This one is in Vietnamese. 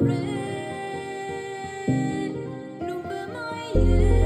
Nunca mais